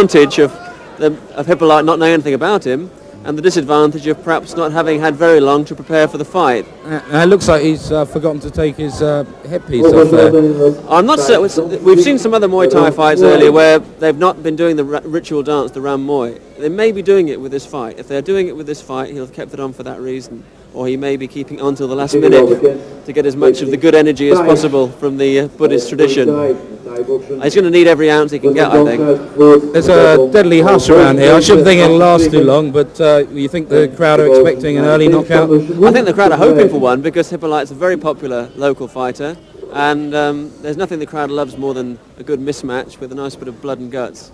advantage of, the, of Hippolyte not knowing anything about him, and the disadvantage of perhaps not having had very long to prepare for the fight. Uh, it looks like he's uh, forgotten to take his uh, headpiece off there. I'm not certain. We've seen some other Muay Thai fights earlier where they've not been doing the ritual dance, the Ram Muay. They may be doing it with this fight. If they're doing it with this fight, he'll have kept it on for that reason. Or he may be keeping on till the last minute to get as much of the good energy as possible from the uh, Buddhist tradition. He's going to need every ounce he can get, I think. There's a deadly hush around here. I shouldn't think it'll last too long, but uh, you think the crowd are expecting an early knockout? I think the crowd are hoping for one because Hippolyte's a very popular local fighter and um, there's nothing the crowd loves more than a good mismatch with a nice bit of blood and guts.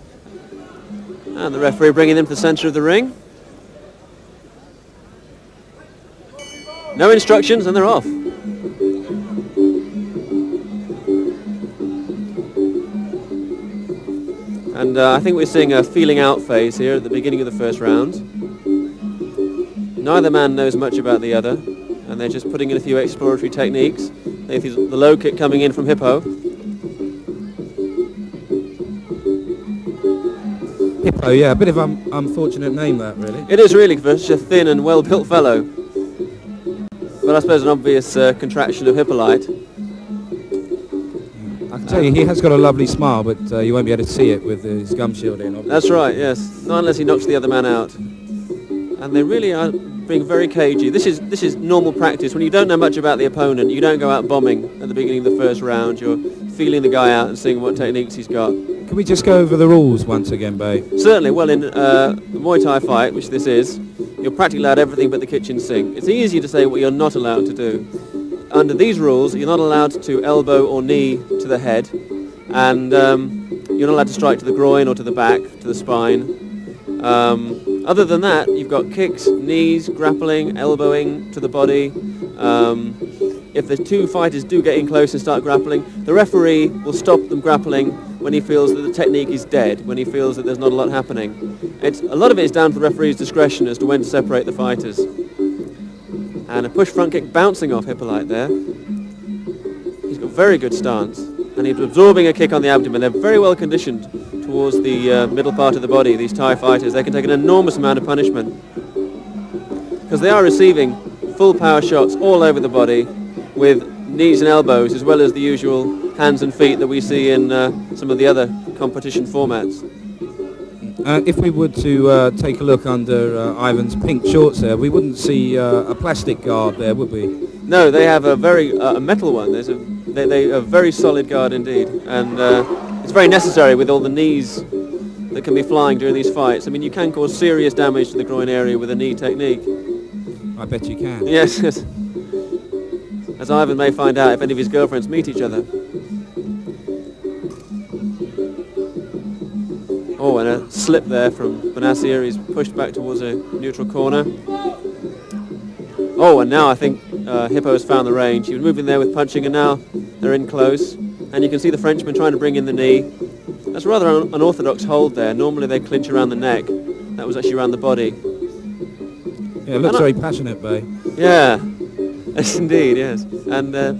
And the referee bringing them to the centre of the ring. No instructions and they're off. And uh, I think we're seeing a feeling out phase here at the beginning of the first round. Neither man knows much about the other, and they're just putting in a few exploratory techniques. The low kick coming in from Hippo. Hippo, yeah, a bit of an unfortunate name that, really. It is really for such a thin and well-built fellow. But I suppose an obvious uh, contraction of Hippolyte. I can tell you, he has got a lovely smile, but uh, you won't be able to see it with his gum shield in. obviously. That's right, yes. Not unless he knocks the other man out. And they really are being very cagey. This is this is normal practice. When you don't know much about the opponent, you don't go out bombing at the beginning of the first round. You're feeling the guy out and seeing what techniques he's got. Can we just go over the rules once again, Bey? Certainly, well, in uh, the Muay Thai fight, which this is, you're practically allowed everything but the kitchen sink. It's easy to say what you're not allowed to do. Under these rules, you're not allowed to elbow or knee to the head, and um, you're not allowed to strike to the groin or to the back, to the spine. Um, other than that, you've got kicks, knees, grappling, elbowing to the body. Um, if the two fighters do get in close and start grappling, the referee will stop them grappling when he feels that the technique is dead, when he feels that there's not a lot happening. It's, a lot of it is down to the referee's discretion as to when to separate the fighters. And a push front kick bouncing off Hippolyte there. He's got very good stance. And he's absorbing a kick on the abdomen. They're very well conditioned towards the uh, middle part of the body, these Thai fighters. They can take an enormous amount of punishment. Because they are receiving full power shots all over the body with knees and elbows as well as the usual hands and feet that we see in uh, some of the other competition formats. Uh, if we were to uh, take a look under uh, Ivan's pink shorts there, we wouldn't see uh, a plastic guard there, would we? No, they have a very uh, a metal one. There's a they, they a very solid guard indeed, and uh, it's very necessary with all the knees that can be flying during these fights. I mean, you can cause serious damage to the groin area with a knee technique. I bet you can. Yes, yes. As Ivan may find out if any of his girlfriends meet each other. Oh, and a slip there from Benasir. He's pushed back towards a neutral corner. Oh, and now I think uh, Hippo has found the range. He was moving there with punching, and now they're in close. And you can see the Frenchman trying to bring in the knee. That's rather an unorthodox hold there. Normally they clinch around the neck. That was actually around the body. Yeah, it looks And I- very passionate, Bey. Yeah, yes indeed, yes. And uh,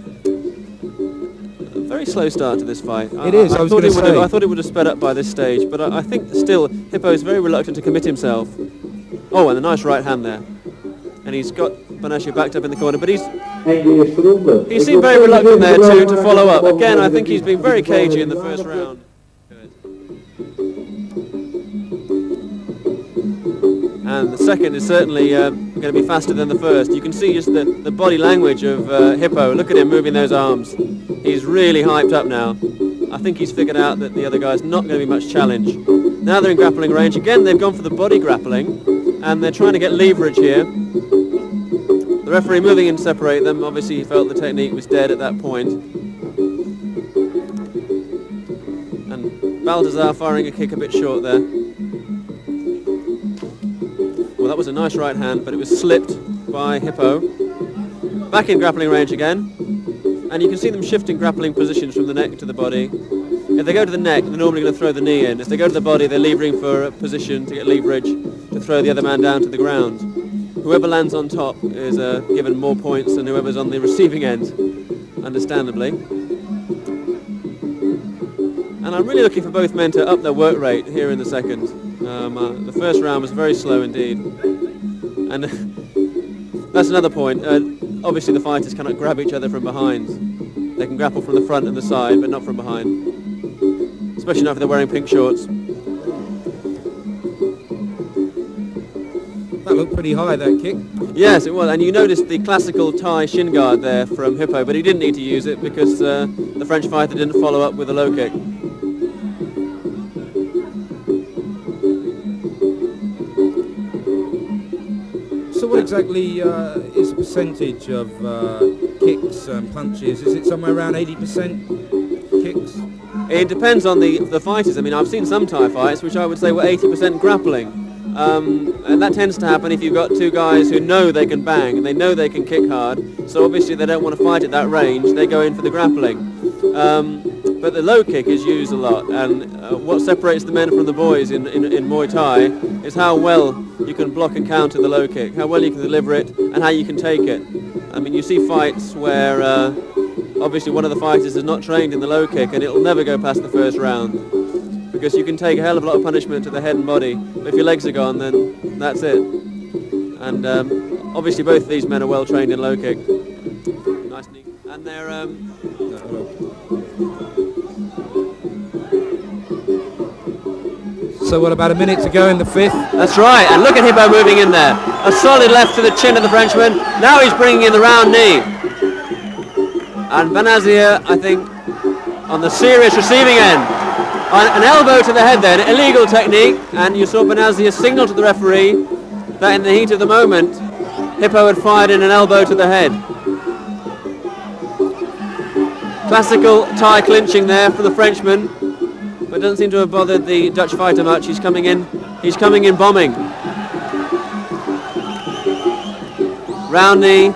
slow start to this fight. It is, I was thought gonna it would have. I thought it would have sped up by this stage, but I, I think still Hippo is very reluctant to commit himself. Oh, and a nice right hand there. And he's got Banashio backed up in the corner, but he's he seemed very reluctant there too to follow up. Again, I think he's been very cagey in the first round. And the second is certainly uh, going to be faster than the first. You can see just the, the body language of uh, Hippo. Look at him moving those arms. He's really hyped up now. I think he's figured out that the other guy's not going to be much challenge. Now they're in grappling range. Again, they've gone for the body grappling, and they're trying to get leverage here. The referee moving in to separate them. Obviously, he felt the technique was dead at that point. And Baltazar firing a kick a bit short there. Well, that was a nice right hand, but it was slipped by Hippo. Back in grappling range again. And you can see them shifting grappling positions from the neck to the body. If they go to the neck, they're normally going to throw the knee in. If they go to the body, they're levering for a position to get leverage to throw the other man down to the ground. Whoever lands on top is uh, given more points than whoever's on the receiving end, understandably. And I'm really looking for both men to up their work rate here in the second. Um, uh, the first round was very slow indeed. And that's another point. Uh, obviously the fighters cannot grab each other from behind. They can grapple from the front and the side, but not from behind. Especially not if they're wearing pink shorts. That looked pretty high, that kick. Yes, it was. And you noticed the classical Thai shin guard there from Hippo, but he didn't need to use it because uh, the French fighter didn't follow up with a low kick. Exactly uh, is the percentage of uh, kicks and punches? Is it somewhere around 80% kicks? It depends on the, the fighters. I mean, I've seen some Thai fights which I would say were 80% grappling. Um, and that tends to happen if you've got two guys who know they can bang and they know they can kick hard. So obviously they don't want to fight at that range. They go in for the grappling. Um, but the low kick is used a lot. And uh, what separates the men from the boys in, in, in Muay Thai is how well you can block and counter the low kick, how well you can deliver it, and how you can take it. I mean, you see fights where uh, obviously one of the fighters is not trained in the low kick and it'll never go past the first round because you can take a hell of a lot of punishment to the head and body. But if your legs are gone, then that's it. And um, obviously both of these men are well trained in low kick. Nice. And they're... Um, So what, about a minute to go in the fifth? that's right. And look at Hippo moving in there. A solid left to the chin of the Frenchman. Now he's bringing in the round knee. And Benazir, I think, on the serious receiving end. An elbow to the head then, illegal technique. And you saw Benazir signal to the referee that in the heat of the moment, Hippo had fired in an elbow to the head. Classical Thai clinching there for the Frenchman, but doesn't seem to have bothered the Dutch fighter much. He's coming in, he's coming in bombing. Round knee.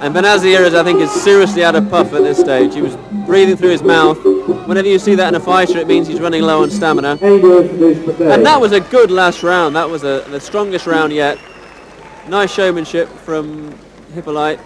And Benazir, is, I think, is seriously out of puff at this stage. He was breathing through his mouth. Whenever you see that in a fighter, it means he's running low on stamina. And that was a good last round. That was a, the strongest round yet. Nice showmanship from Hippolyte.